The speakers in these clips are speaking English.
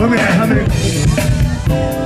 Where me, at? How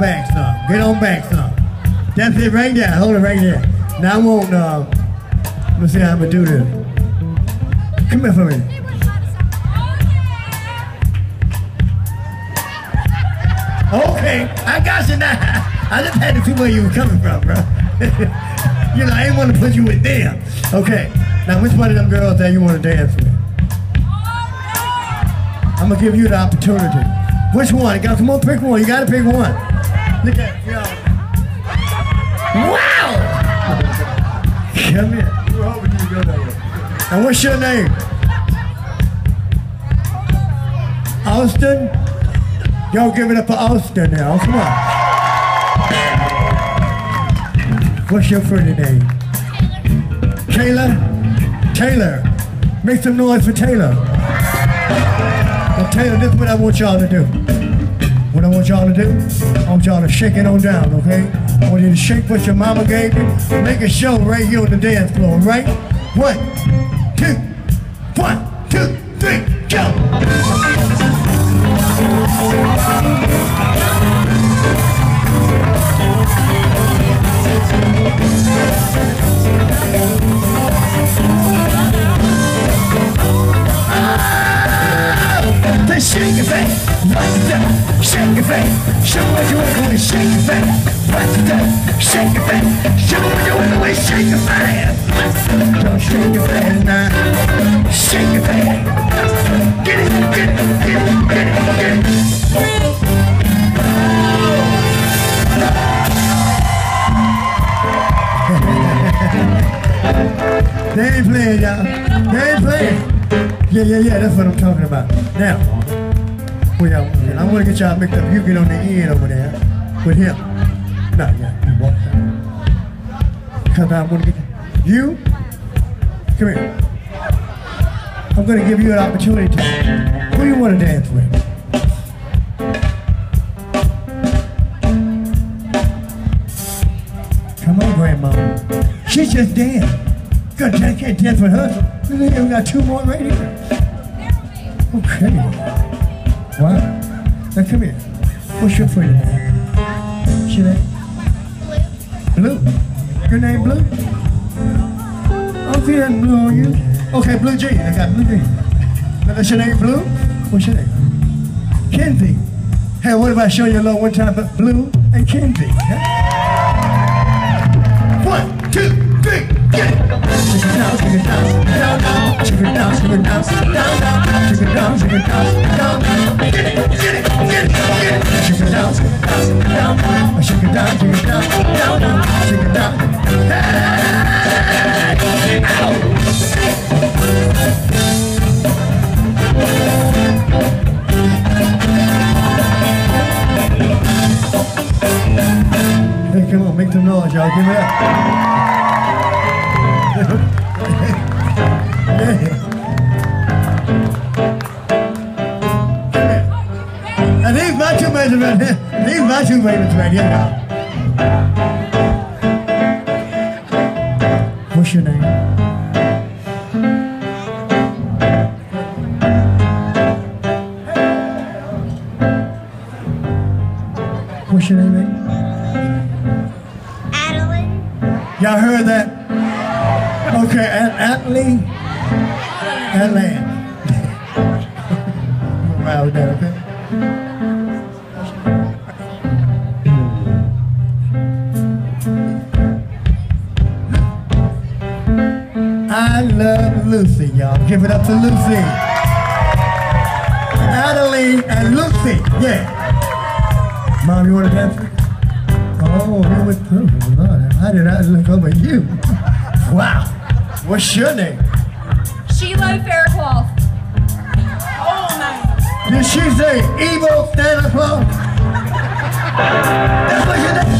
back some. Get on back some. That's it right there. Hold it right there. Now I want, uh, let me see how I'm to do this. Come here for me. Okay, I got you now. I just had to see where you were coming from, bro. you know, I didn't want to put you with them. Okay, now which one of them girls that you want to dance with? I'm gonna give you the opportunity. Which one? You got come on, pick one. You gotta pick one. Look at you. Wow! Come here. We were hoping you'd go that way. And what's your name? Austin? Y'all give it up for Austin now. Come on. What's your friend's name? Kayla? Taylor. Make some noise for Taylor. Now, Taylor, this is what I want y'all to do. I want y'all to do, I want y'all to shake it on down, okay? I want you to shake what your mama gave you. Make a show right here on the dance floor, right? One, two, one, two, three, go! Shake it back, show what you want to shake it back, right it down, shake it back, show what you want to shake it back. Don't shake it back now, shake it back. Get it, get it, get it, get it, get it. They ain't playing, y'all. They ain't playing. Yeah, yeah, yeah, that's what I'm talking about. Now, to get? I want to get y'all mixed up. You get on the end over there with him. Not yet. you walk down. Because I want to get you. Come here. I'm going to give you an opportunity. To. Who you want to dance with? Come on, Grandma. She just danced. Good, I can't dance with her. We got two more right here. Okay. Wow. Now come here. What's your friend name? What's your name? Blue. Blue? Your name Blue? Okay, that's Blue on you. Okay, Blue Jean. I got Blue Jean. Now that's your name Blue? What's your name? Kenzie. Hey, what if I show you a little one time but Blue and Kenzie? huh? One, two, hey, come on, make some noise, y'all. Give it up. And these macho men around here, these macho ravens around here now. What's your name? What's your name, mate? Adeline. Y'all heard that? Okay, At Atlee. Around with that, okay? I love Lucy, y'all. Give it up to Lucy. Adeline and Lucy, yeah. Mom, you want to dance? Oh, you went through. I did not look over you. Wow. What's your name? Sheila Faircloth. Oh my. Did she say evil Santa Claus? That's what you did.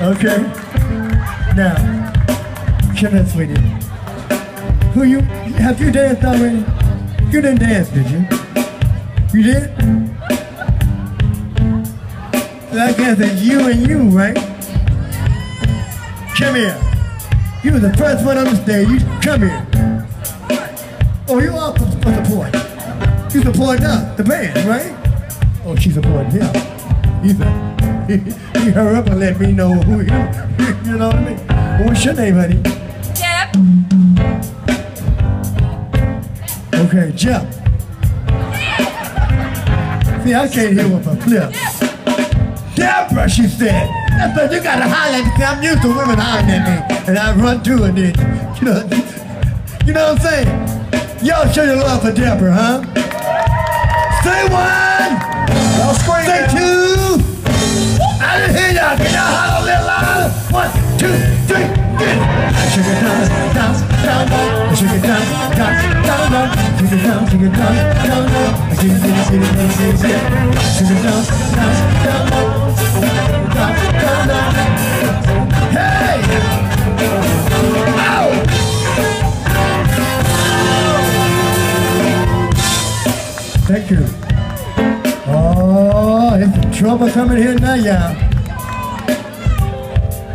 Okay. Now, come here, sweetie. Who you? Have you danced already? You didn't dance, did you? You did? So I guess it's you and you, right? Come here. You were the first one on the stage. You come here. Oh, you are for support. You support us, the band, right? Oh, she supporting him. He's a, he hurry up and let me know who you, you know what I mean? What's your name, honey? Deb. Okay, Jeff. See, I can't hear with a flip. Deborah, she said. That's what you gotta holler at me. I'm used to women hollering at me. And I run to her then. You know, you know what I'm saying? Y'all show your love for Deborah, huh? Say one! Y'all scream, Say two! Can y'all holler a little louder? One, two, three, get it down, down, down, down. Shake down, down, down, down. Down, down, down, down. Down, down, down. Down, down, down, down. Down, down, down. Hey! Thank you. Oh, it's trouble coming here now, y'all.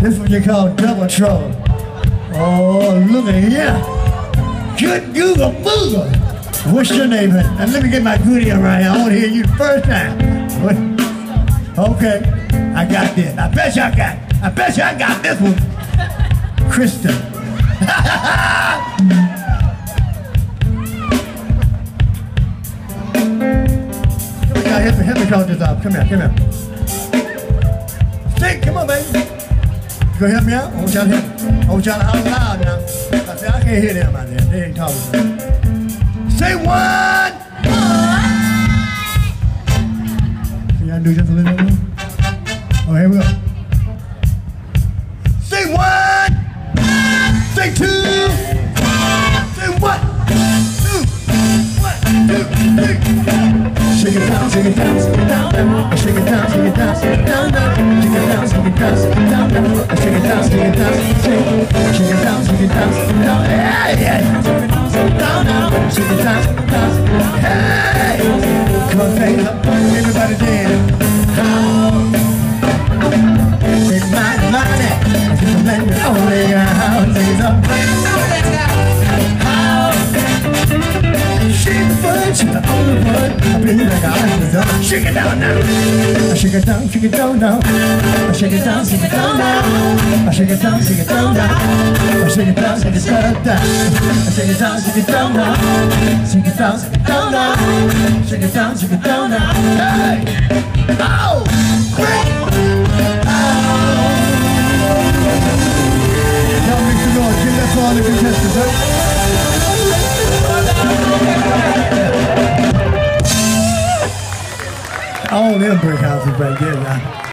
This is what you call double trouble. Oh, look at here. Good Google Boogle. What's your name? And let me get my goodie around here. I want to hear you the first time. Okay, I got this. I bet you I got. I bet you I got this one. Y'all. Help me, help me call this off. Come here, come here. Sing, come on, baby. You help me out? I want y'all to help. I want y'all to holler loud now. I say, I can't hear them out there. They ain't talking. Say one. Can y'all do just a little more? Oh, here we go. Say one. Say two. Say one. Two. One, two, three. Shake it down, shake it down, shake it down. Shake it down, shake it down, shake it down. Shake it down, shake it down, shake it down, down. Shake it down, shake it down, shake Shake it down, shake it down, down. Yeah, yeah. Down, down. Shake it down, down, shake I like the dog. Shake it down now. Shake it down, shake it down now. Shake it down, shake it down now. Shake it down, shake it down now. Shake it down, shake it down. I shake it down, shake it down now. Shake it down, shake it down now. Shake it down, shake it down now. Hey! Oh! Now make some noise. Give that for all the contestants, huh? All them brick houses back there.